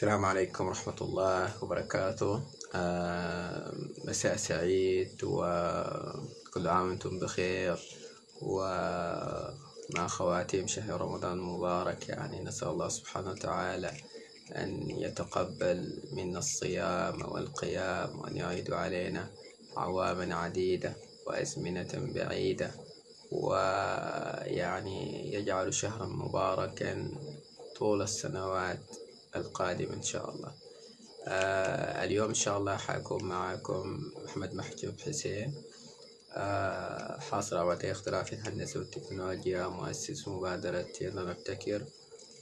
السلام عليكم ورحمة الله وبركاته. آه، مساء سعيد وكل عام وأنتم بخير. ومع خواتيم شهر رمضان المبارك يعني نسأل الله سبحانه وتعالى أن يتقبل منا الصيام والقيام وأن يعيد علينا أعواما عديدة وأزمنة بعيدة. ويعني يجعل شهرا مباركا طول السنوات. القادمة إن شاء الله. آه اليوم إن شاء الله حأكون معكم محمد محجوب حسين. آه حاصل على اختراع في الهندسة والتكنولوجيا مؤسس مبادرة يلا نبتكر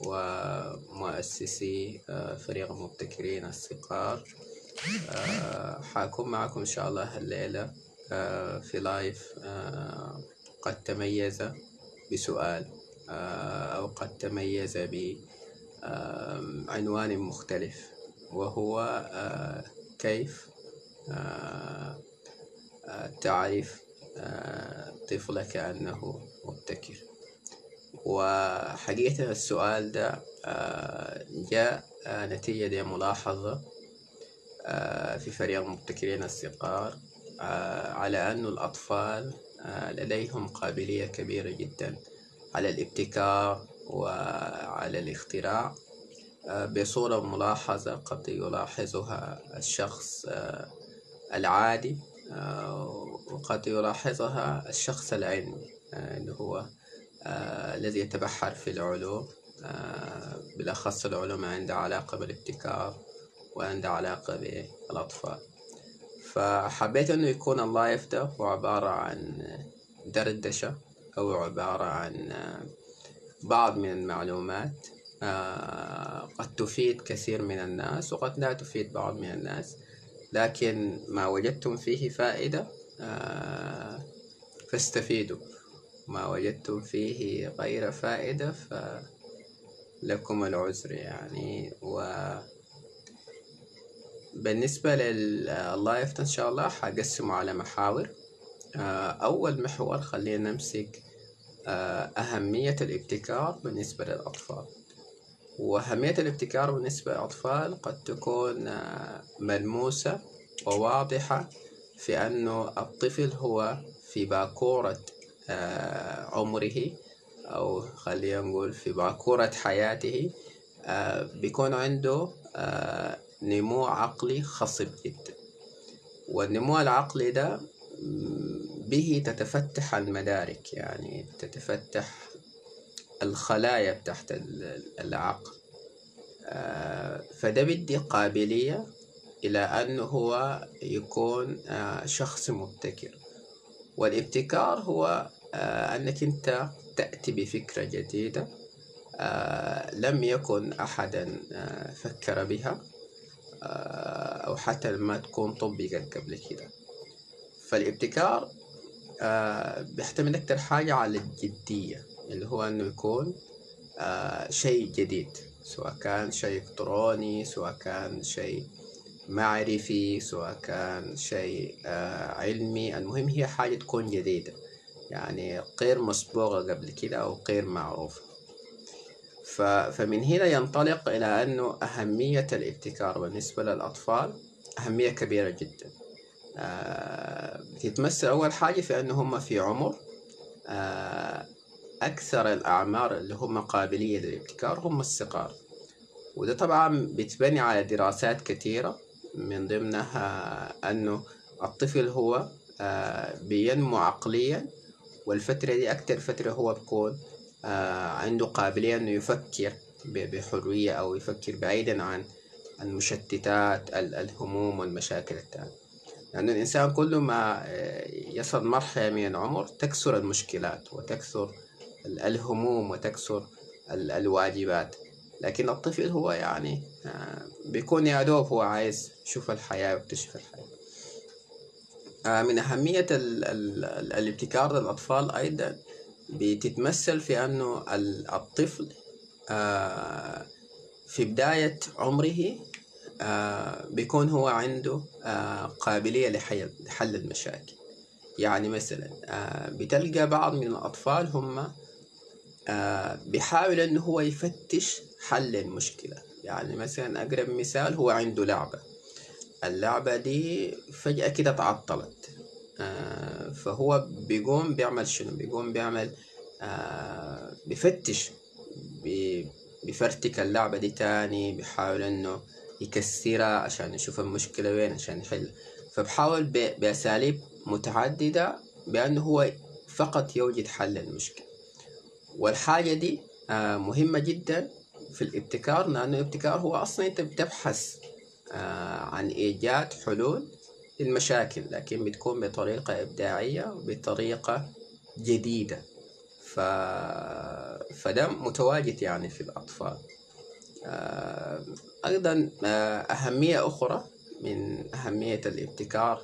ومؤسسي آه فريق المبتكرين الصغار آه حأكون معكم إن شاء الله الليلة آه في لايف آه قد تميز بسؤال آه أو قد تميز ب عنوان مختلف وهو كيف تعرف طفلك أنه مبتكر. وحقيقة السؤال ده جاء نتيجة ملاحظة في فريق المبتكرين الصغار على أن الأطفال لديهم قابلية كبيرة جدا على الابتكار وعلى الاختراع آه، بصورة ملاحظة قد يلاحظها الشخص آه، العادي آه، وقد يلاحظها الشخص العلمي اللي هو الذي يتبحر في العلوم بالأخص العلوم عندها علاقة بالابتكار وعندها علاقة بالأطفال. فحبيت أنه يكون اللايف ده هو عبارة عن دردشة أو عبارة عن بعض من المعلومات آه، قد تفيد كثير من الناس وقد لا تفيد بعض من الناس لكن ما وجدتم فيه فائدة آه، فاستفيدوا. ما وجدتم فيه غير فائدة فلكم العذر يعني. و بالنسبة لللايف إن شاء الله حقسمه على محاور. آه، أول محور خلينا نمسك أهمية الابتكار بالنسبة للأطفال. وأهمية الابتكار بالنسبة للأطفال قد تكون آه، ملموسة وواضحة في أنه الطفل هو في باكورة آه، عمره أو خلينا نقول في باكورة حياته بيكون عنده نمو عقلي خصب جدا. والنمو العقلي ده به تتفتح المدارك يعني تتفتح الخلايا تحت العقل. آه، فده بدي قابلية إلى أنه هو يكون آه، شخص مبتكر. والابتكار هو آه، أنك أنت تأتي بفكرة جديدة لم يكن أحدا فكر بها أو حتى لما تكون طبقت قبل كده. فالابتكار آه بيعتمد أكتر حاجة على الجدية اللي هو إنه يكون آه شيء جديد سواء كان شيء إلكتروني سواء كان شيء معرفي سواء كان شيء آه علمي. المهم هي حاجة تكون جديدة يعني غير مسبوقة قبل كده أو غير معروفة. فمن هنا ينطلق إلى أنه أهمية الابتكار بالنسبة للأطفال أهمية كبيرة جدا. بتتمثل آه، أول حاجة في أنه هم في عمر. آه، أكثر الأعمار اللي هم قابلية للابتكار هم الصغار. وده طبعا بتبني على دراسات كثيرة من ضمنها أنه الطفل هو آه، بينمو عقليا والفترة دي أكتر فترة هو بيكون عنده قابلية أنه يفكر بحرية أو يفكر بعيدا عن المشتتات الهموم والمشاكل التانية. لأن الإنسان كل ما آه، يصل مرحلة من العمر تكثر المشكلات وتكثر الهموم وتكثر الواجبات. لكن الطفل هو يعني آه، بيكون يا دوب هو عايز يشوف الحياة ويكتشف الحياة. آه، من أهمية الابتكار للأطفال أيضا بتتمثل في أنه الطفل في بداية عمره بيكون هو عنده آه قابلية لحل, المشاكل. يعني مثلا آه بتلقى بعض من الأطفال هم آه بيحاول أنه هو يفتش حل المشكلة. يعني مثلا أقرب مثال هو عنده لعبة. اللعبة دي فجأة كده تعطلت. آه فهو بيقوم بيعمل شنو؟ بيقوم بيعمل آه بيفتش بيفرتك اللعبة دي تاني بيحاول إنه يكسرها عشان يشوف المشكلة وين عشان يحل. فبحاول بأساليب متعددة بأنه هو فقط يوجد حل للمشكلة. والحاجة دي آه، مهمة جدا في الابتكار لأنه الابتكار هو أصلا أنت بتبحث آه، عن إيجاد حلول للمشاكل لكن بتكون بطريقة إبداعية وبطريقة جديدة. ف... فده متواجد يعني في الأطفال. آه، أيضا أهمية أخرى من أهمية الابتكار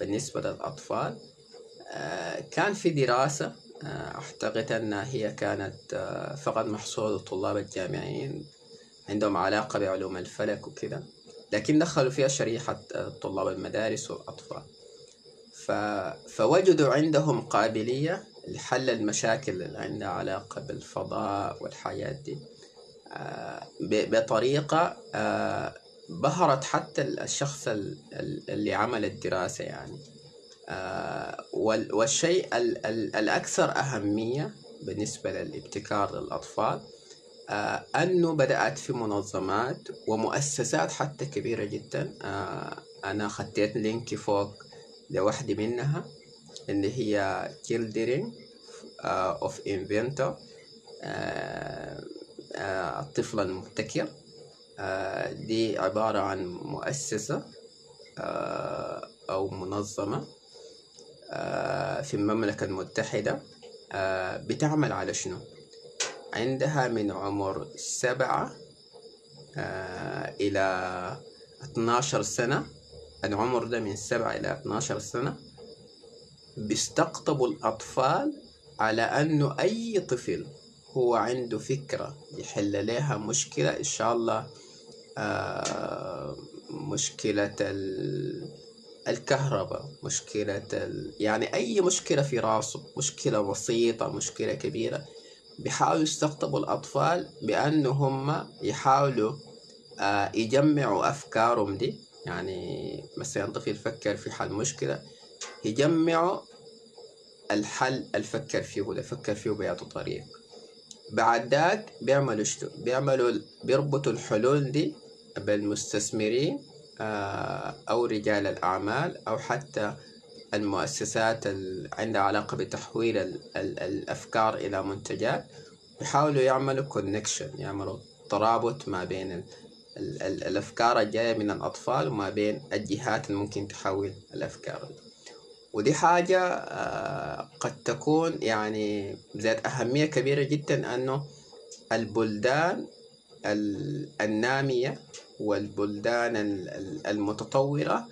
بالنسبة للأطفال كان في دراسة أعتقد أنها هي كانت آه، فقط محصول الطلاب الجامعيين عندهم علاقة بعلوم الفلك وكذا لكن دخلوا فيها شريحة آه، طلاب المدارس والأطفال. ف... فوجدوا عندهم قابلية لحل المشاكل اللي عندها علاقة بالفضاء والحاجات دي. آه، بطريقة بهرت حتى الشخص اللي عمل الدراسة يعني. آه، والشيء الأكثر أهمية بالنسبة للابتكار للأطفال آه، أنه بدأت في منظمات ومؤسسات حتى كبيرة جدا. آه، أنا خطيت لينك فوق لوحدة منها اللي هي Children of Inventor الطفل المبتكر دي عبارة عن مؤسسة أو منظمة آه، في المملكة المتحدة آه، بتعمل على شنو؟ عندها من عمر سبعة آه، إلى 12 سنة. العمر ده من سبعة إلى 12 سنة. بيستقطبوا الأطفال على أنه أي طفل هو عنده فكرة يحل لها مشكلة إن شاء الله مشكلة الكهرباء مشكلة ال... يعني أي مشكلة في راسه مشكلة بسيطة مشكلة كبيرة بيحاولوا يستقطبوا الأطفال بأنه هم يحاولوا آه يجمعوا أفكارهم دي. يعني مثلا طفل يفكر في حل مشكلة يجمعوا الحل الفكر فيه ده فكر فيه بيعطوا طريق بعد ذاك بيعملوا شتو؟ بيعملوا بيربطوا الحلول دي بالمستثمرين آه، أو رجال الأعمال أو حتى المؤسسات اللي عندها علاقة بتحويل الأفكار إلى منتجات. يحاولوا يعملوا كونكشن يعملوا ترابط ما بين الأفكار الجاية من الأطفال وما بين الجهات اللي ممكن تحول الأفكار ودي حاجة آه، قد تكون يعني ذات أهمية كبيرة جدا أنه البلدان النامية والبلدان المتطورة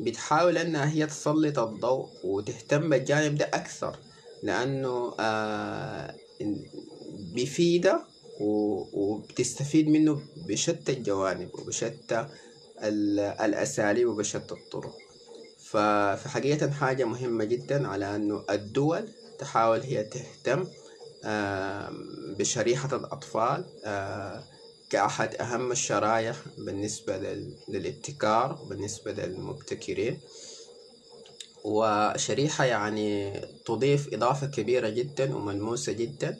بتحاول أنها هي تسلط الضوء وتهتم بالجانب ده أكثر. لأنه آه، بيفيده وبتستفيد منه بشتى الجوانب وبشتى الأساليب وبشتى الطرق. فحقيقة حاجة مهمة جدا على أنه الدول تحاول هي تهتم بشريحة الأطفال آه، كأحد أهم الشرايح بالنسبة للابتكار وبالنسبة للمبتكرين. وشريحة يعني تضيف إضافة كبيرة جدا وملموسة جدا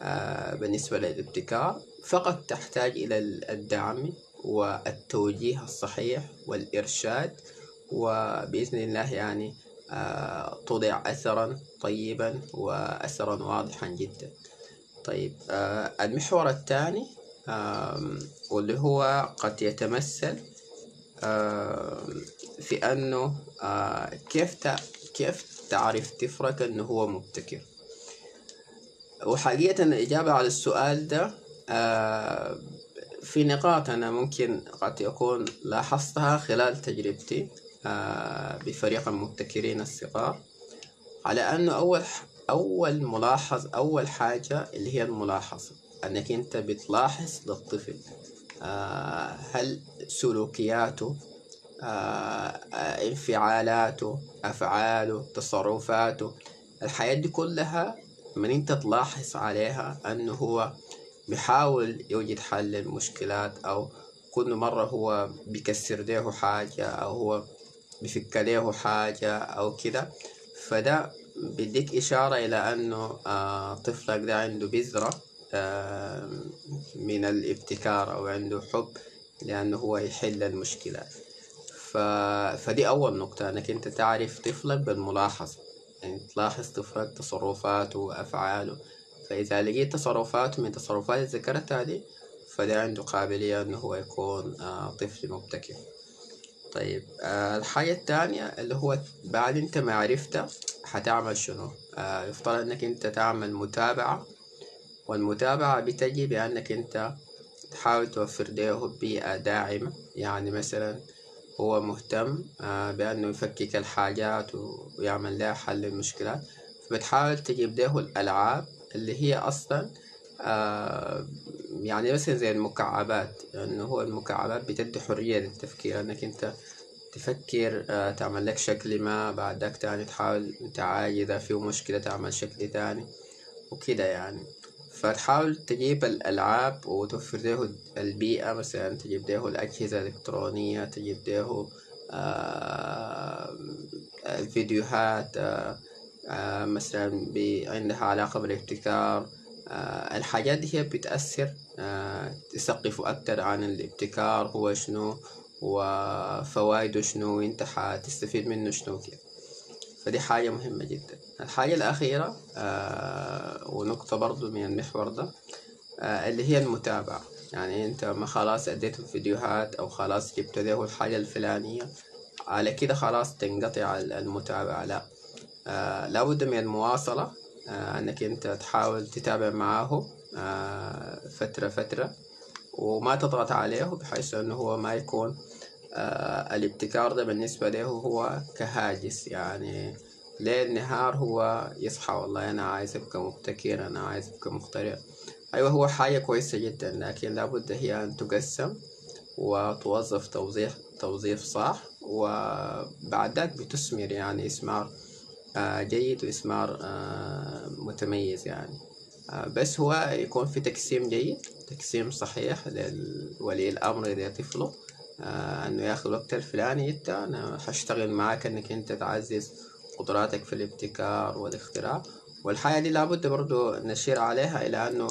آه، بالنسبة للابتكار. فقط تحتاج إلى الدعم والتوجيه الصحيح والإرشاد. وبإذن الله يعني آه، تضع أثرا طيبا وأثرا واضحا جدا. طيب آه، المحور الثاني واللي هو قد يتمثل في أنه كيف كيف تعرف طفلك أنه هو مبتكر؟ وحقيقة الإجابة على السؤال ده في نقاط أنا ممكن قد يكون لاحظتها خلال تجربتي بفريق المبتكرين الصغار. على أنه أول أول ملاحظ أول حاجة اللي هي الملاحظة أنك أنت بتلاحظ للطفل آه هل سلوكياته آه, آه، انفعالاته أفعاله تصرفاته الحياة دي كلها من أنت تلاحظ عليها أنه هو بيحاول يوجد حل للمشكلات أو كل مرة هو بيكسر له حاجة أو هو بفك له حاجة أو كده فده بيديك إشارة إلى أنه آه طفلك ده عنده بذرة آه من الابتكار أو عنده حب لأنه هو يحل المشكلات. فدي أول نقطة أنك أنت تعرف طفلك بالملاحظة يعني تلاحظ طفلك تصرفاته وأفعاله فإذا لقيت تصرفاته من تصرفات اللي ذكرتها دي فده عنده قابلية إنه هو يكون آه طفل مبتكر. طيب آه الحاجة التانية اللي هو بعد أنت ما عرفته حتعمل شنو؟ آه يفترض إنك أنت تعمل متابعة والمتابعة بتجي بأنك أنت تحاول توفر له بيئة داعمة يعني مثلا هو مهتم بأنه يفكك الحاجات ويعمل لها حل للمشكلات فبتحاول تجيب له الألعاب اللي هي أصلا آه يعني مثلا زي المكعبات يعني هو المكعبات بتدي حرية للتفكير إنك أنت تفكر آه تعمل لك شكل ما بعد ذاك تاني تحاول تعاي إذا فيه مشكلة تعمل شكل تاني وكده يعني. فتحاول تجيب الألعاب وتوفر له البيئة مثلا تجيب له الأجهزة الإلكترونية تجيب له فيديوهات آه مثلا عندها علاقة بالابتكار آه الحاجات دي هي بتأثر آه تثقفوا أكتر عن الابتكار هو شنو وفوائده شنو وأنت حتستفيد منه شنو كده فدي حاجة مهمة جدا. الحاجة الأخيرة آه ونقطة برضو من المحور ده آه اللي هي المتابعة. يعني أنت ما خلاص اديته الفيديوهات أو خلاص جبت له الحاجة الفلانية على كده خلاص تنقطع المتابعة. لا آه لابد من المواصلة آه إنك أنت تحاول تتابع معاه آه فترة فترة وما تضغط عليه بحيث إنه هو ما يكون آه الابتكار ده بالنسبة له هو كهاجس. يعني ليل نهار هو يصحى والله أنا عايز أبقى مبتكر أنا عايز أبقى مخترع. أيوة هو حاجة كويسة جدا لكن لابد هي أن تقسم وتوظف توظيف توظيف صح وبعد ذاك بتثمر يعني إثمار. آه جيد وإثمار آه متميز يعني. بس هو يكون في تقسيم جيد تقسيم صحيح لولي الأمر لطفله آه إنه ياخذ الوقت الفلاني انت أنا حأشتغل معاك إنك أنت تعزز قدراتك في الابتكار والاختراع. والحاجة دي لابد برضو نشير عليها إلى أنه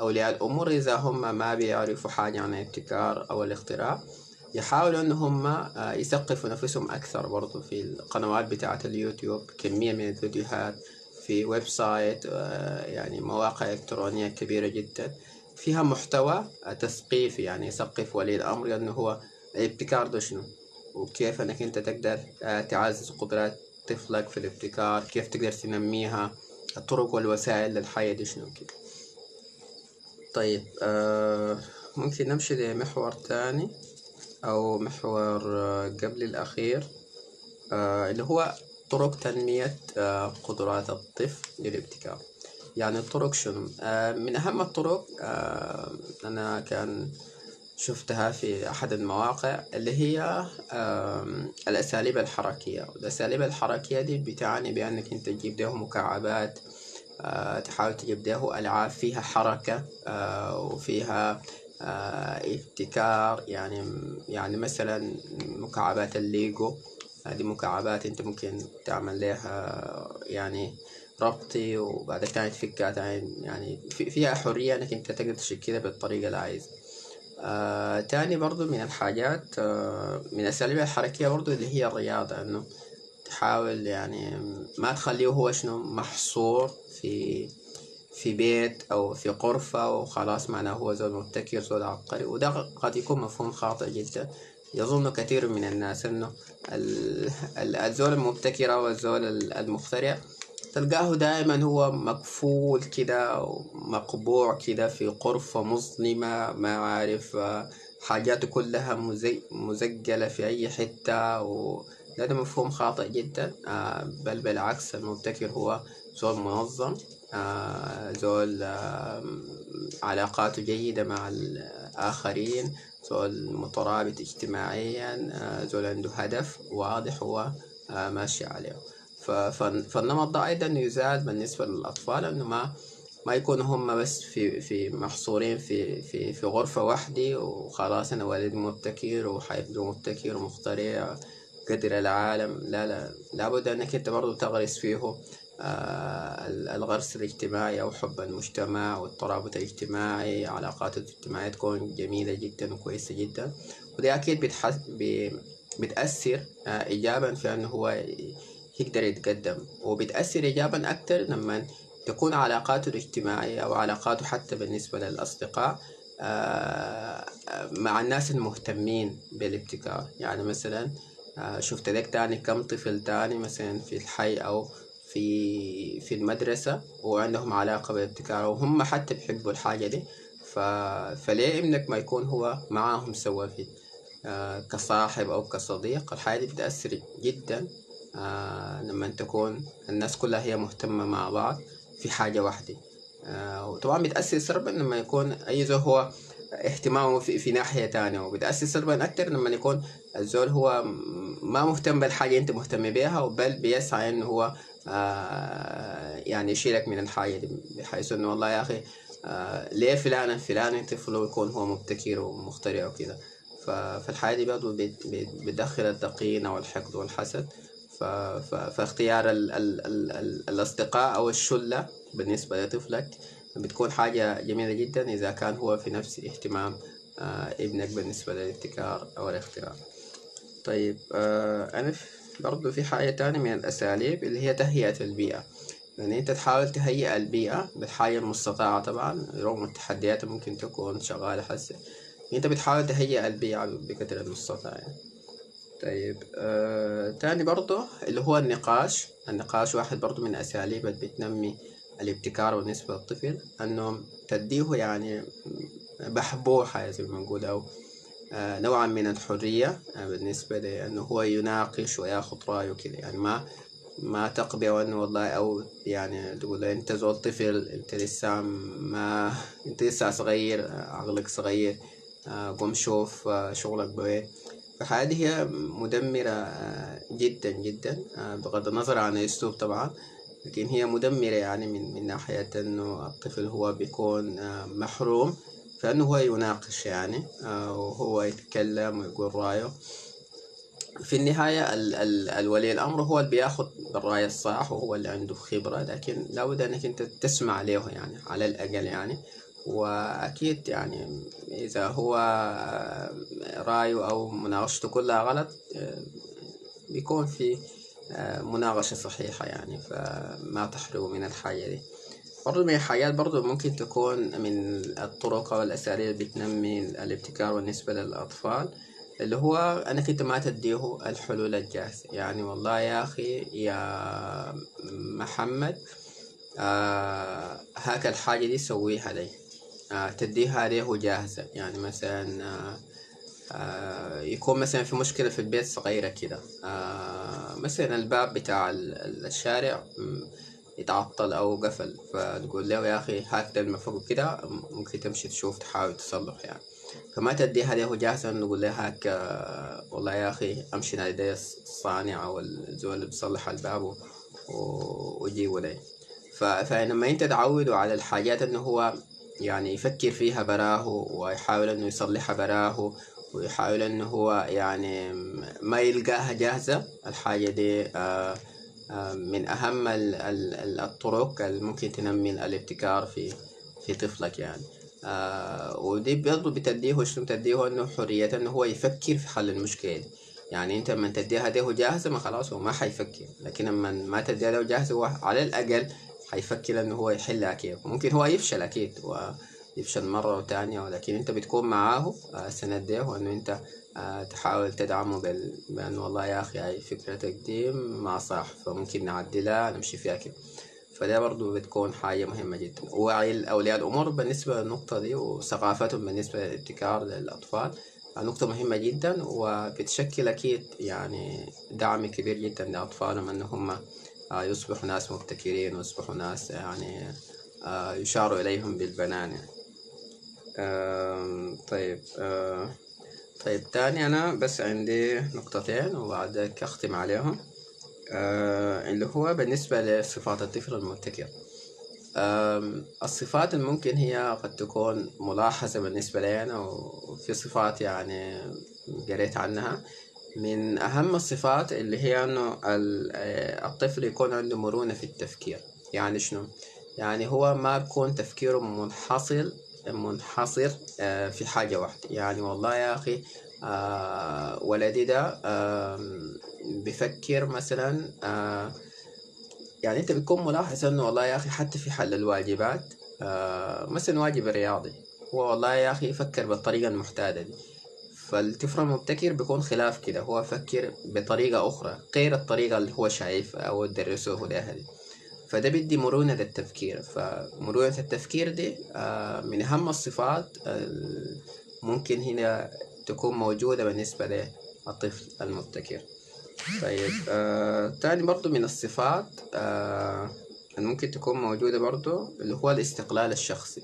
أولياء الأمور إذا هم ما بيعرفوا حاجة عن الابتكار أو الاختراع يحاولوا أن هم يثقفوا نفسهم أكثر برضو في القنوات بتاعة اليوتيوب كمية من الفيديوهات في website يعني مواقع إلكترونية كبيرة جدا. فيها محتوى تثقيفي يعني يثقف ولي الأمر لأنه هو الابتكار ده شنو؟ وكيف أنك أنت تقدر تعزز قدرات طفلك في الابتكار كيف تقدر تنميها الطرق والوسائل للحاجات دي شنو كده. طيب آه ممكن نمشي لمحور تاني. أو محور آه قبل الأخير آه اللي هو طرق تنمية آه قدرات الطفل للابتكار. يعني الطرق شنو؟ من أهم الطرق أنا كان شفتها في أحد المواقع اللي هي الأساليب الحركية. والأساليب الحركية دي بتعني بأنك أنت تجيب له مكعبات تحاول تجيب له ألعاب فيها حركة وفيها ابتكار يعني يعني مثلا مكعبات الليجو. هذه مكعبات أنت ممكن تعمل لها يعني ربطي وبعد كده تفكها يعني فيها حرية إنك أنت تقدر تشكلها بالطريقة اللي عايزها آه تاني برضو من الحاجات آه من الأساليب الحركية برضو اللي هي الرياضة إنه تحاول يعني ما تخليه هو شنو محصور في في بيت أو في غرفة وخلاص معناه هو زول مبتكر زول عبقري. وده قد يكون مفهوم خاطئ جدا. يظن كثير من الناس إنه الزول المبتكر أو الزول المخترع تلقاه دائما هو مقفول كده ومقبوع كده في غرفة مظلمة ما عارف حاجاته كلها مزجلة في أي حتة. وهذا مفهوم خاطئ جدا. بل بالعكس المبتكر هو زول منظم. زول علاقاته جيدة مع الآخرين زول مترابط اجتماعيا زول عنده هدف واضح هو ماشي عليه. فالنمط ده أيضا يزال بالنسبة للأطفال إنه ما ما يكونوا هم بس في في محصورين في في في غرفة واحدة وخلاص أنا ولد مبتكر وحيبقى مبتكر ومخترع قدر العالم. لا لا لابد أنك أنت برضو تغرس فيه. آه الغرس الاجتماعي أو حب المجتمع والترابط الاجتماعي علاقات الاجتماعية تكون جميلة جدا وكويسة جدا. ودي أكيد بتحس بتأثر آه إيجابا في أنه هو يقدر يتقدم. وبتأثر إيجابا أكتر لما تكون علاقاته الاجتماعية أو علاقاته حتى بالنسبة للأصدقاء آه، مع الناس المهتمين بالابتكار. يعني مثلا آه، شفت لك تاني كم طفل تاني مثلا في الحي أو في في المدرسة وعندهم علاقة بالابتكار وهم حتى بيحبوا الحاجة دي. ف... فليه ابنك ما يكون هو معاهم سوا في آه كصاحب أو كصديق؟ الحاجة دي بتأثر جدا آه لما تكون الناس كلها هي مهتمة مع بعض في حاجة واحدة. آه وطبعا بتأثر سلبا لما يكون أي زول هو اهتمامه في, في ناحية تانية وبتأثر سلبا أكتر لما يكون الزول هو ما مهتم بالحاجة أنت مهتم بيها بل بيسعى إنه هو يعني يشيلك من الحاجة دي بحيث إنه والله يا أخي آه ليه فلان الفلاني طفله يكون هو مبتكر ومخترع وكده. فالحاجة دي برضه بتدخل الضغينة والحقد والحسد. فاختيار ال ال ال الأصدقاء أو الشلة بالنسبة لطفلك بتكون حاجة جميلة جدا إذا كان هو في نفس اهتمام آه ابنك بالنسبة للابتكار أو الاختراع. طيب آه أنا برضو في حاجة تانية من الأساليب اللي هي تهيئة البيئة. يعني أنت تحاول تهيئ البيئة بالحاجة المستطاعة طبعا رغم التحديات ممكن تكون شغالة حسي أنت بتحاول تهيئ البيئة بقدر المستطاع. يعني. طيب آه تاني برضو اللي هو النقاش. النقاش واحد برضو من أساليب اللي بتنمي الابتكار بالنسبة للطفل أنه تديه يعني بحبوحة زي ما نقول أو نوعا من الحرية آه بالنسبة لأنه هو يناقش وياخذ رأيه كده يعني ما ما تقبل أنه والله أو يعني تقول أنت زول طفل أنت لسه ما أنت لسه صغير عقلك صغير آه قم شوف آه شغلك بوين. فهذه هي مدمرة آه، جدا جدا آه، بغض النظر عن الأسلوب طبعا. لكن هي مدمرة يعني من, من ناحية أنه الطفل هو بيكون آه، محروم. فأنه هو يناقش يعني وهو يتكلم ويقول رأيه. في النهاية ال ال الولي الأمر هو اللي بياخد بالرأي الصح وهو اللي عنده خبرة لكن لابد أنك أنت تسمع له يعني على الأقل يعني. وأكيد يعني إذا هو رأيه أو مناقشته كلها غلط بيكون في مناقشة صحيحة يعني فما تحرموا من الحاجة دي. برضو من الحاجات برضو ممكن تكون من الطرق أو الأساليب اللي بتنمي الابتكار بالنسبة للأطفال اللي هو أنك أنت ما تديه الحلول الجاهزة. يعني والله يا أخي يا محمد آه هاك الحاجة دي سويها لي. آه تديها له جاهزة. يعني مثلا آه آه يكون مثلا في مشكلة في البيت صغيرة كده. آه مثلا الباب بتاع الشارع يتعطل أو قفل فتقول له يا هات ده المفروض كده ممكن تمشي تشوف تحاول تصلح يعني. فما تديها له جاهزة نقول له هاك آه والله يا أخي أمشي نادي الصانع أو الزول اللي بيصلح الباب وجيبه لي فلما أنت تعوده على الحاجات إنه هو يعني يفكر فيها براه ويحاول إنه يصلحها براه ويحاول إنه هو يعني ما يلقاها جاهزة. الحاجة دي آه، من أهم الطرق اللي ممكن تنمي الابتكار في في طفلك يعني. آه، ودي برضه بتديه شنو؟ بتديه إنه حرية إنه هو يفكر في حل المشكلة. يعني أنت لما تديها ده جاهزة ما خلاص هو ما حيفكر. لكن لما ما تديها له جاهزة هو على الأقل حيفكر إنه هو يحلها كيف ممكن هو يفشل أكيد ويفشل مرة وتانية. ولكن أنت بتكون معاه آه، سنديه وإنه أنت تحاول تدعمه بال... بانه والله يا أخي هاي فكرتك دي ما صح فممكن نعدلها نمشي فيها كده فده برضو بتكون حاجة مهمة جدا وعي أولياء الأمور بالنسبة للنقطة دي وثقافتهم بالنسبة للابتكار للأطفال نقطة مهمة جدا وبتشكل أكيد يعني دعم كبير جدا لأطفالهم أن هم آه، يصبحوا ناس مبتكرين ويصبحوا ناس يعني آه، يشار إليهم بالبنان يعني. طيب آه، طيب تاني أنا بس عندي نقطتين وبعدك أختم عليهم. اللي هو بالنسبة لصفات الطفل المبتكر الصفات الممكن هي قد تكون ملاحظة بالنسبة لي أنا وفي صفات يعني قريت عنها. من أهم الصفات اللي هي أنه الطفل يكون عنده مرونة في التفكير. يعني شنو؟ يعني هو ما بيكون تفكيره منحصر منحصر آه، في حاجة واحدة. يعني والله يا أخي آه، ولدي ده بفكر مثلا آه، يعني أنت بتكون ملاحظ إنه والله يا أخي حتى في حل الواجبات مثلا واجب رياضي. هو والله يا أخي يفكر بالطريقة المحتاجة دي. فالطفل المبتكر بيكون خلاف كده. هو يفكر بطريقة أخرى غير الطريقة اللي هو شايفها أو درسوه لأهله فده بيدي مرونة للتفكير. فمرونة التفكير دي آه، من أهم الصفات ممكن هنا تكون موجودة بالنسبة للطفل المبتكر. طيب آه تاني برضو من الصفات آه ممكن تكون موجودة برضو اللي هو الاستقلال الشخصي.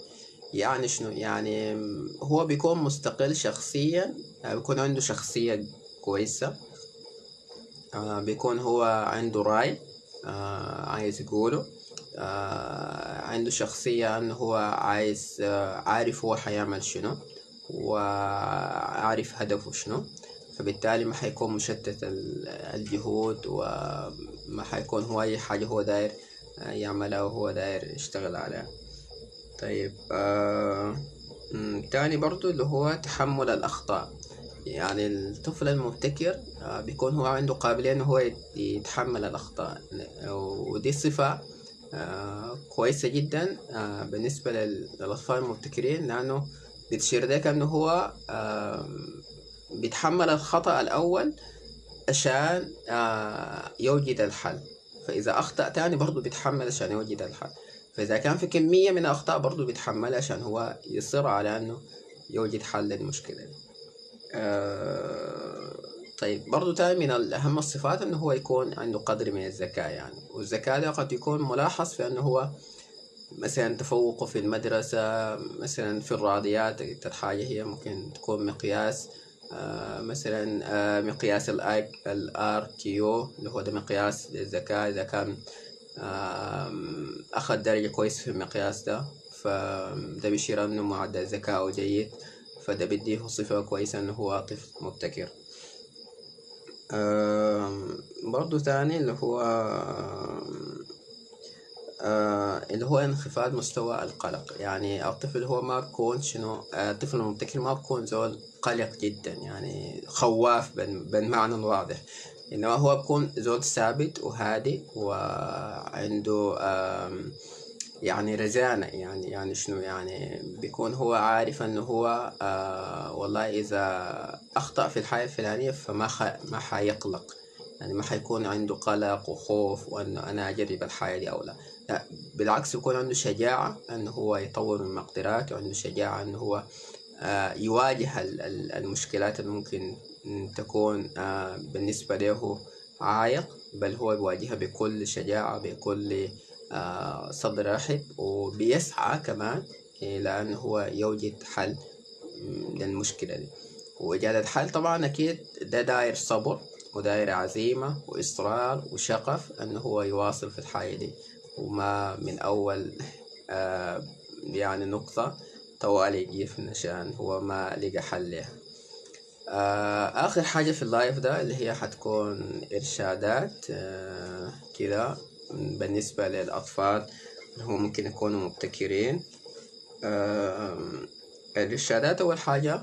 يعني شنو؟ يعني هو بيكون مستقل شخصيا آه، بيكون عنده شخصية كويسة آه بيكون هو عنده رأي. آه عايز يقوله. آه عنده شخصية إنه هو عايز آه عارف هو حيعمل شنو وعارف هدفه شنو. فبالتالي ما حيكون مشتت الجهود وما حيكون هو أي حاجة هو داير آه، يعملها وهو داير يشتغل عليها. طيب آه تاني برضو اللي هو تحمل الأخطاء. يعني الطفل المبتكر آه، بيكون هو عنده قابلية إنه هو يتحمل الأخطاء. ودي صفة آه، كويسة جدا آه، بالنسبة للأطفال المبتكرين لأنه بتشير ذلك إنه هو بيتحمل الخطأ الأول عشان يوجد الحل. فإذا أخطأ تاني برضه بيتحمل عشان يوجد الحل. فإذا كان في كمية من الأخطاء برضه بيتحملها عشان هو يصر على إنه يوجد حل للمشكلة دي. آه، طيب برضو تاني من أهم الصفات إنه هو يكون عنده قدر من الذكاء يعني. والذكاء ده قد يكون ملاحظ في إنه هو مثلا تفوقه في المدرسة مثلا في الرياضيات أكتر حاجة هي ممكن تكون مقياس آه مثلا آه مقياس ال IQ اللي هو ده مقياس للذكاء إذا كان أخذ درجة كويسة في المقياس ده فده بيشير إنه معدل ذكاءه جيد. فده بيديه صفة كويسة إنه هو طفل مبتكر برضو ثاني اللي هو اللي هو انخفاض مستوى القلق. يعني الطفل هو ما بكون شنو؟ الطفل المبتكر ما بكون زول قلق جدا يعني خواف بالمعنى الواضح إنما هو بكون زول ثابت وهادي وعنده يعني رزانة يعني يعني شنو؟ يعني بيكون هو عارف إنه هو آه والله إذا أخطأ في الحياة الفلانية فما خ... ما حيقلق. يعني ما حيكون عنده قلق وخوف وإنه أنا أجرب الحياة دي أو لا. لا بالعكس يكون عنده شجاعة إنه هو يطور من مقدراته وعنده شجاعة إنه هو آه يواجه المشكلات اللي ممكن تكون آه بالنسبة له عائق بل هو يواجهها بكل شجاعة بكل آه، صدر رحب وبيسعى كمان إلى أن هو يوجد حل للمشكلة دي. وإيجاد الحل طبعا أكيد ده داير صبر وداير عزيمة وإصرار وشغف أنه هو يواصل في الحياة دي. وما من أول آه يعني نقطة طوالي يجيف عشان هو ما لقى حل لها آه آخر حاجة في اللايف ده اللي هي حتكون إرشادات آه كده بالنسبة للأطفال هم ممكن يكونوا مبتكرين. الإرشادات أول حاجة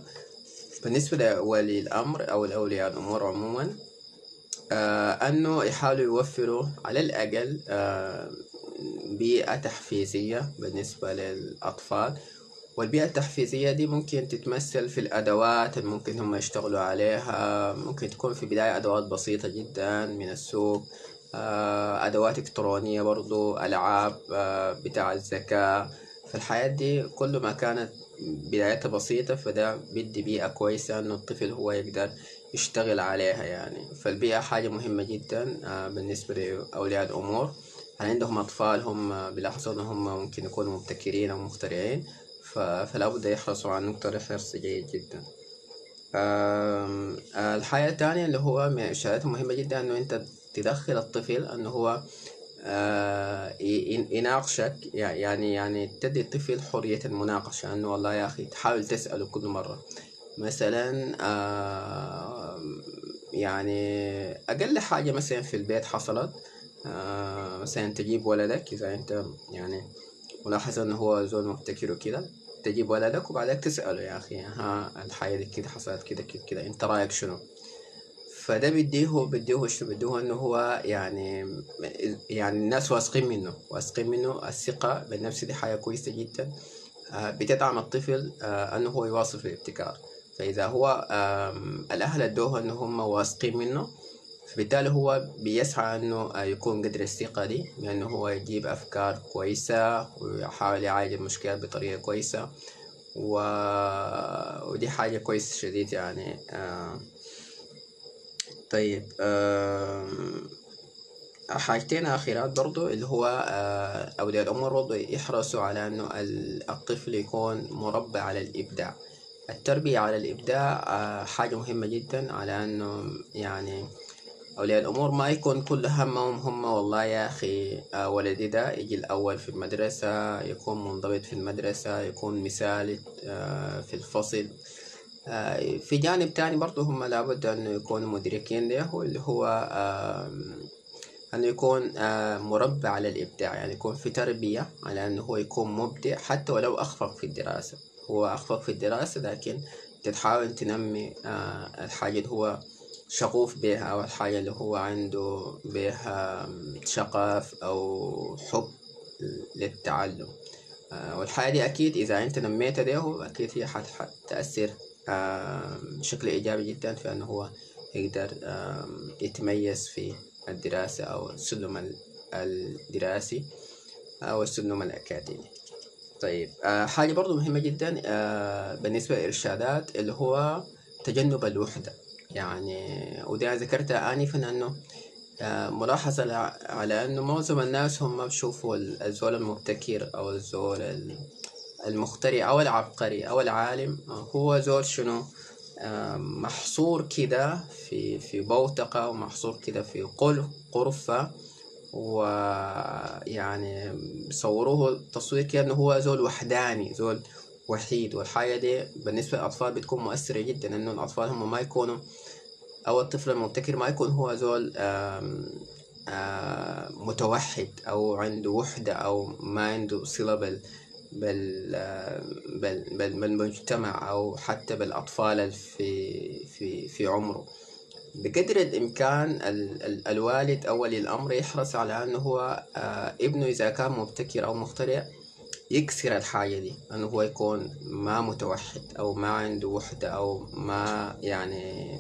بالنسبة لولي الأمر أو الأولياء الأمور عموما آه، أنه يحاولوا يوفروا على الأقل بيئة تحفيزية بالنسبة للأطفال. والبيئة التحفيزية دي ممكن تتمثل في الأدوات اللي ممكن هم يشتغلوا عليها. ممكن تكون في بداية أدوات بسيطة جدا من السوق. آه، أدوات إلكترونية برضو ألعاب آه، بتاع الذكاء. فالحياة دي كل ما كانت بدايتها بسيطة فده بيدي بيئة كويسة إنه الطفل هو يقدر يشتغل عليها يعني. فالبيئة حاجة مهمة جدا آه، بالنسبة لأولياء الأمور. هل عندهم أطفال هم بيلاحظوا إن هم ممكن يكونوا مبتكرين أو مخترعين فلا بد يحرصوا على نقطة حرص جيد جدا. الحاجة الثانية اللي هو من الإشارات المهمة جدا إنه أنت تدخل الطفل انه هو آه، يناقشك يعني يعني تدي الطفل حرية المناقشة أنه والله يا أخي تحاول تسأله كل مرة. مثلا آه، يعني أقل حاجة مثلا في البيت حصلت آه، مثلا تجيب ولدك إذا أنت يعني ملاحظ أنه هو زول مبتكر وكده تجيب ولدك وبعدك تسأله يا أخي ها الحاجة دي كده حصلت كده كده كده أنت رأيك شنو؟ فده بديه شنو بديه انه هو يعني يعني الناس واثقين منه واثقين منه. الثقة بالنفس دي حاجة كويسة جدا. آه، بتدعم الطفل آه، انه هو يواصل في الابتكار. فإذا هو الأهل ادوه انه هم واثقين منه فبالتالي هو بيسعى إنه آه، يكون قدر الثقة دي بأنه هو يجيب أفكار كويسة ويحاول يعالج المشكلات بطريقة كويسة. و... ودي حاجة كويسة شديد يعني آه. طيب حاجتين أخيرات برضو اللي هو آه، أولياء الأمور برضو يحرصوا على أنه ال- الطفل يكون مربى على الإبداع. التربية على الإبداع آه، حاجة مهمة جدا على أنه يعني أولياء الأمور ما يكون كل همهم هم والله يا أخي آه، ولدي ده يجي الأول في المدرسة يكون منضبط في المدرسة يكون مثالي في الفصل. في جانب تاني برضه هم لابد أنه يكونوا مدركين له اللي هو أنه يكون آه، مربى على الإبداع يعني يكون في تربية على أنه هو يكون مبدع حتى ولو أخفق في الدراسة. هو أخفق في الدراسة لكن تحاول تنمي آه، الحاجة اللي هو شغوف بها أو الحاجة اللي هو عنده بها شغف أو حب للتعلم. آه، والحاجة دي أكيد إذا أنت نميتها له أكيد هي حت- حتأثر بشكل إيجابي جدا في أنه هو يقدر يتميز في الدراسة أو السلم ال- الدراسي أو السلم الأكاديمي. طيب آه، حاجة برضو مهمة جدا آه، بالنسبة للإرشادات اللي هو تجنب الوحدة. يعني وده ذكرتها آنفا أنه آه، ملاحظة على أنه معظم الناس هم بيشوفوا ال- الزول المبتكر أو الزول ال- المخترع أو العبقري أو العالم آه، هو زول شنو؟ آه، محصور كده في في بوتقة ومحصور كده في قل غرفة ويعني صوروه تصوير كده إنه هو زول وحداني زول وحيد. والحاجة دي بالنسبة للأطفال بتكون مؤثرة جدا إنه الأطفال هم ما يكونوا أو الطفل المبتكر ما يكون هو زول آم، متوحد أو عنده وحدة أو ما عنده صلة بال بال بال بال- بالمجتمع أو حتى بالأطفال ال- في في في عمره. بقدر الإمكان ال ال الوالد أو ولي الأمر يحرص على أنه هو آه ابنه إذا كان مبتكر أو مخترع يكسر الحاجة دي أنه هو يكون ما متوحد أو ما عنده وحدة أو ما يعني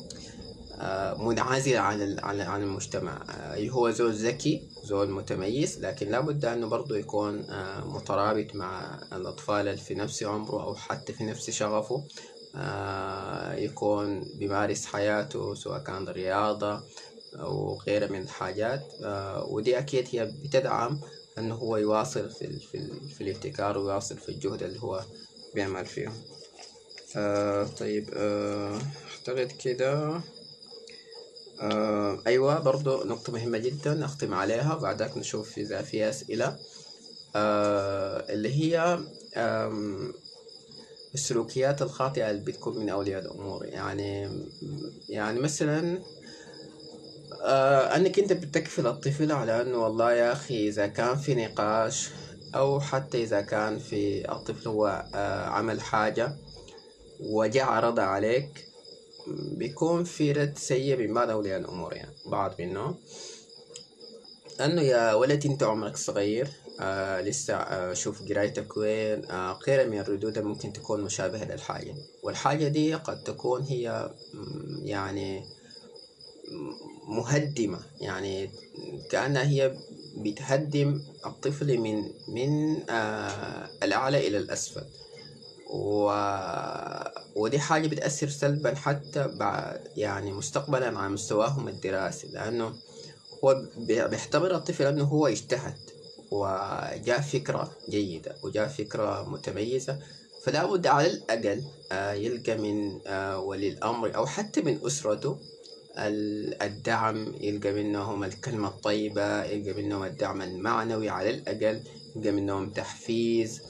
آه، منعزل عن عن المجتمع. آه، هو زول ذكي زول متميز لكن لابد أنه برضه يكون آه، مترابط مع الأطفال في نفس عمره أو حتى في نفس شغفه. آه، يكون بيمارس حياته سواء كان رياضة أو غيرها من الحاجات. آه، ودي أكيد هي بتدعم أنه هو يواصل في في, في الابتكار ويواصل في الجهد اللي هو بيعمل فيه. آه طيب آه، أعتقد كده آه أيوة برضو نقطة مهمة جدا أختم عليها وبعدك نشوف إذا في أسئلة. آه اللي هي السلوكيات الخاطئة اللي بتكون من أولياء الأمور. يعني يعني مثلا آه أنك أنت بتكفل الطفل على أنه والله يا أخي إذا كان في نقاش أو حتى إذا كان في الطفل هو آه عمل حاجة وجاء عرضها عليك بيكون في رد سيء من بعض أولياء الأمور يعني بعض منهم. أنه يا ولد أنت عمرك صغير آه لسه آه شوف قرايتك وين آه غيرها من الردود ممكن تكون مشابهة للحاجة. والحاجة دي قد تكون هي يعني مهدمة يعني كأنها هي بتهدم الطفل من من آه الأعلى إلى الأسفل. و... ودي حاجة بتأثر سلبا حتى بعد يعني مستقبلا على مستواهم الدراسي لأنه هو بي- بيعتبر الطفل أنه هو اجتهد وجاء فكرة جيدة وجاء فكرة متميزة فلا بد على الأقل آه، يلقى من آه، ولي الأمر أو حتى من أسرته الدعم يلقى منهم الكلمة الطيبة يلقى منهم الدعم المعنوي على الأقل يلقى منهم تحفيز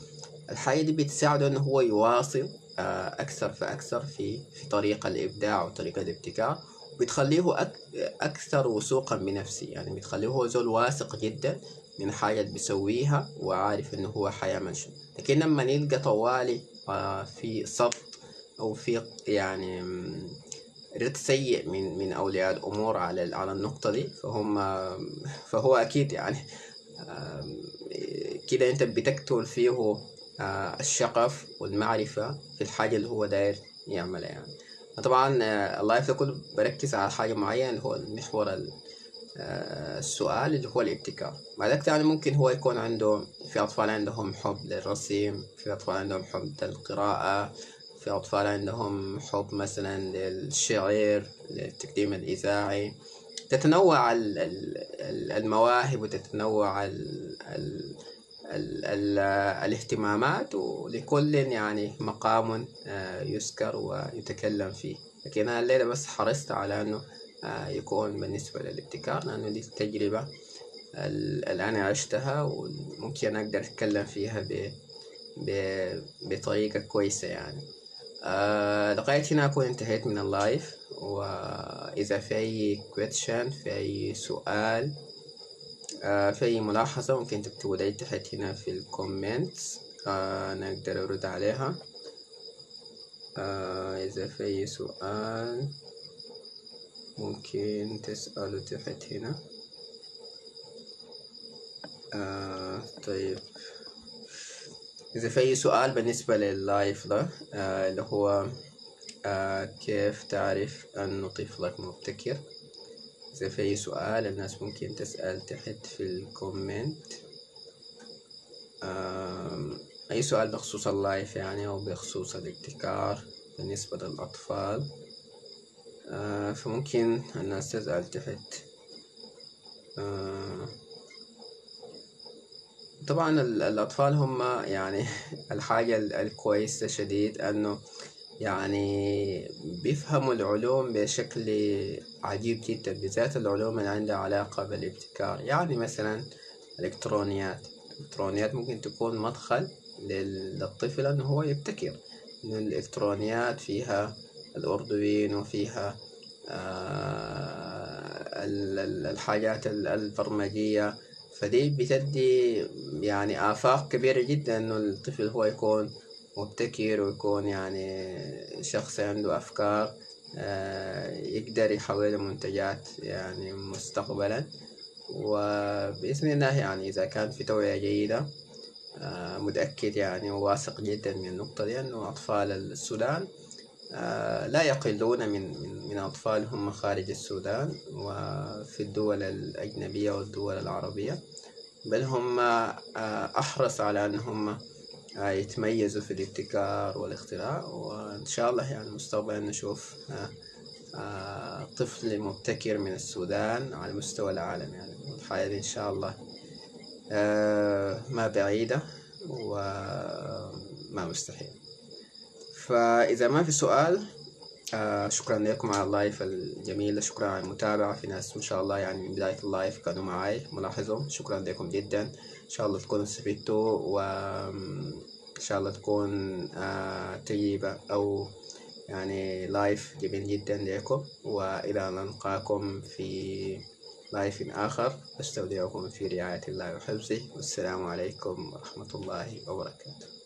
الحاجة دي بتساعده إنه هو يواصل آه، أكثر فأكثر في في طريق الإبداع وطريق الابتكار بتخليه أك أكثر وثوقا بنفسه. يعني بتخليه هو زول واثق جدا من حاجة بيسويها وعارف إنه هو حيعمل شنو. لكن لما يلقى طوالي آه، في سبط أو في يعني رد سيء من من أولياء الأمور على على النقطة دي فهم فهو أكيد يعني كده أنت بتقتل فيه آه، الشغف والمعرفة في الحاجة اللي هو داير يعملها يعني. طبعا آه، الله يفتح كله بركز على حاجة معينة اللي هو المحور آه، السؤال اللي هو الابتكار. بعد يعني ممكن هو يكون عنده في أطفال عندهم حب للرسم في أطفال عندهم حب للقراءة في أطفال عندهم حب مثلا للشعر للتقديم الإذاعي. تتنوع المواهب وتتنوع ال ال الاهتمامات ولكل يعني مقام آه، يذكر ويتكلم فيه. لكن أنا الليلة بس حرصت على أنه آه، يكون بالنسبة للابتكار لأنه دي التجربة أنا عشتها وممكن أقدر أتكلم فيها ب... بطريقة كويسة يعني. آه لغاية هنا أكون انتهيت من ال live وإذا في أي question في أي سؤال آه في أي ملاحظة ممكن تكتبوا لي تحت هنا في ال comments آه نقدر أرد عليها. آه إذا في أي سؤال ممكن تسألوا تحت هنا. آه طيب. إذا في أي سؤال بالنسبة لل live ده آه اللي هو آه كيف تعرف أن طفلك مبتكر؟ إذا في أي سؤال الناس ممكن تسأل تحت في ال comment. أي سؤال بخصوص ال live يعني أو بخصوص الابتكار بالنسبة للأطفال. آه، فممكن الناس تسأل تحت. آه، طبعا الأطفال هم يعني الحاجة الكويسة شديد أنه يعني بيفهموا العلوم بشكل عجيب جدا بالذات العلوم اللي عندها علاقة بالابتكار. يعني مثلا الإلكترونيات. الإلكترونيات ممكن تكون مدخل للطفل أنه هو يبتكر. إن الإلكترونيات فيها الأردوين وفيها آه الحاجات البرمجية. فدي بتدي يعني آفاق كبيرة جدا إنه الطفل هو يكون مبتكر ويكون يعني شخص عنده أفكار آه، يقدر يحول منتجات يعني مستقبلا. وبإذن الله يعني إذا كان في توعية جيدة آه، متأكد يعني وواثق جدا من النقطة دي أنه أطفال السودان آه، لا يقلون من من من أطفال هم خارج السودان وفي الدول الأجنبية والدول العربية بل هم أحرص على أن هم يتميزوا في الابتكار والاختراع وإن شاء الله يعني مستقبلا نشوف آه، آه، طفل مبتكر من السودان على مستوى العالم يعني. الحياة دي إن شاء الله. آه، ما بعيدة وما مستحيل. فإذا ما في سؤال شكرا لكم على ال live الجميل شكرا على المتابعة. في ناس ما شاء الله يعني من بداية ال live كانوا معاي ملاحظهم. شكرا لكم جدا. إن شاء الله تكونوا استفدتوا وان شاء الله تكون آه، تجربة أو يعني live جميل جدا لكم. وإلى نلقاكم في live آخر. أستودعكم في رعاية الله وحفظه. والسلام عليكم ورحمة الله وبركاته.